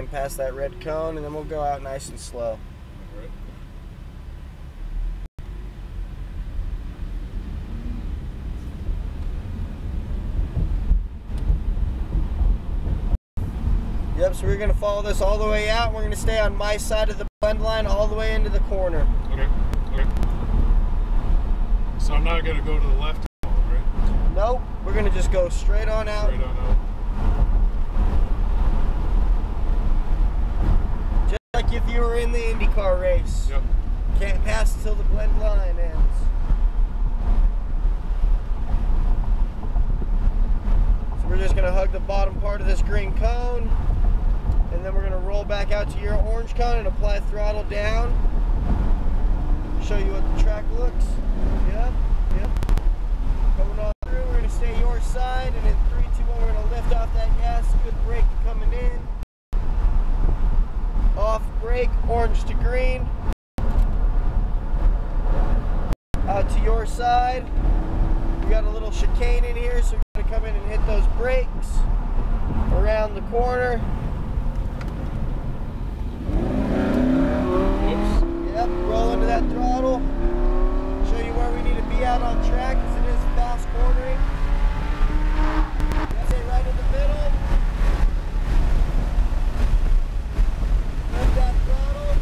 staying past that red cone, and then we'll go out nice and slow. Yep, so we're gonna follow this all the way out. We're gonna stay on my side of the blend line all the way into the corner. Okay. Okay. So I'm not gonna go to the left, right? Nope, we're gonna just go straight on out. Straight on out. Just like if you were in the IndyCar race. Yep. Can't pass until the blend line ends. So we're just gonna hug the bottom part of this green cone, and then we're gonna roll back out to your orange cone and apply throttle down. Show you what the track looks. Yep, yep. Coming on through, we're gonna stay your side, and in three, two, one, we're gonna lift off that gas. Good brake coming in. Brake, orange to green. out to your side. We got a little chicane in here, so we're gonna come in and hit those brakes around the corner. Whoops. Yep, roll into that throttle. Show you where we need to be out on track, because it is fast cornering. Stay right in the middle. Lift that throttle.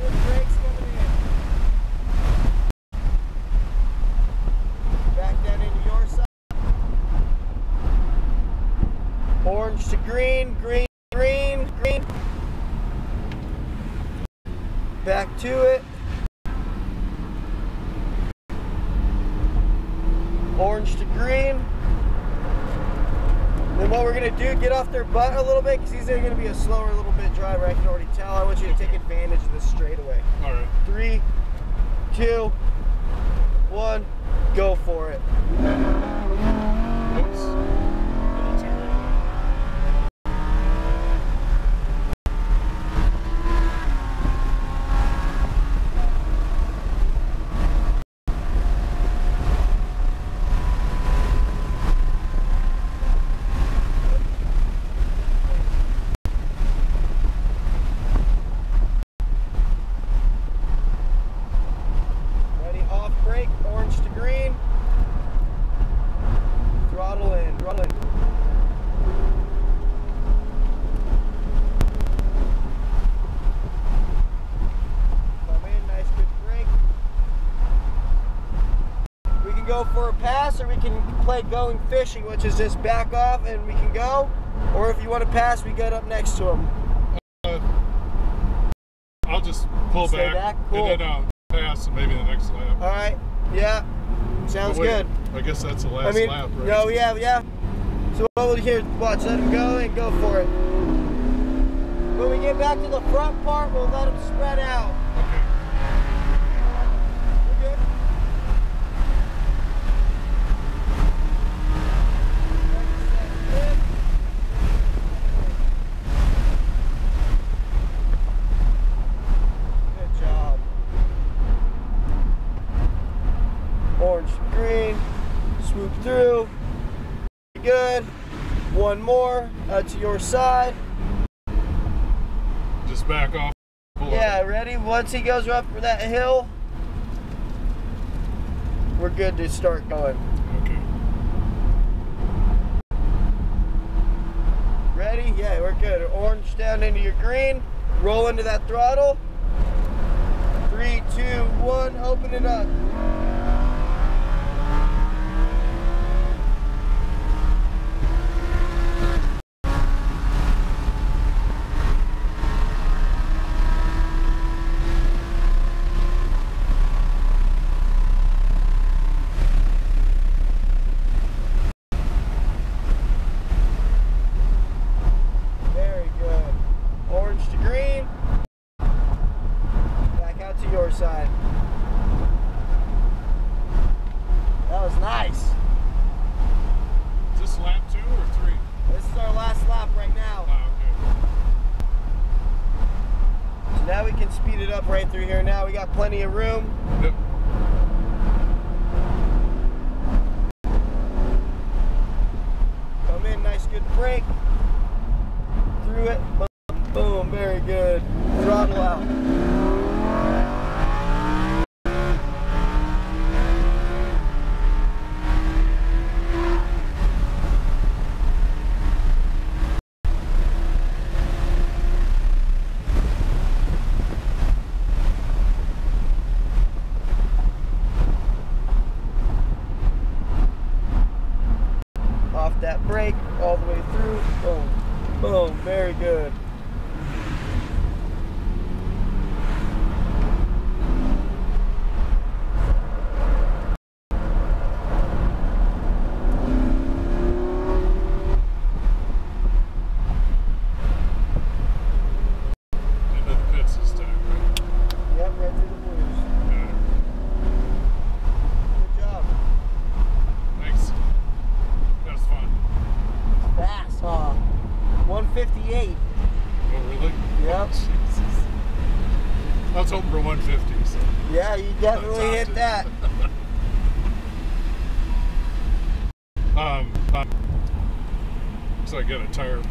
Good brakes coming in. Back down into your side. Orange to green, green, green, green. Back to it. Orange to green. Then what we're gonna do, get off their butt a little bit, because these are gonna be a slower little bit driver, I can already tell. I want you to take advantage of this straightaway. All right. Three, two, one, go for it. Whoops. A little too early. Ready, off brake, orange to green. Throttle in, throttle in. Come in, nice good brake. We can go for a pass or we can play going fishing, which is just back off and we can go. Or if you want to pass, we get up next to them. Uh, I'll just pull Stay back, back? Cool. and then uh, pass, and maybe the next lap. All right, yeah, sounds good. I guess that's the last I mean, lap, right? no, yeah, yeah. So what we'll here, watch, let him go and go for it. When we get back to the front part, we'll let him spread out. Okay. We're good. Ready, set, lift. Good job. Orange to green, swoop through. Good. One more uh, to your side. Just back off. Pull Yeah, up. ready? Once he goes up for that hill, we're good to start going. Okay. Ready? Yeah, we're good. Orange down into your green. Roll into that throttle. Three, two, one. Open it up. Very good. Orange to green. Back out to your side. That was nice. Is this lap two or three? This is our last lap right now. Ah, So now we can speed it up right through here. Now we got plenty of room. okay. Yep. Come in, nice good brake. Through it. Boom, boom. throttle out. Off that brake all the way through. Boom. Boom. Very good. Into the pits this time, right? Yep, right through the blues. Yeah. Good job. Thanks. That was fun. Fast, huh? 158. Oh, really? Yep. Jesus. I was hoping for 150, so. Yeah, you definitely hit it. that. Um, um, so I got a tire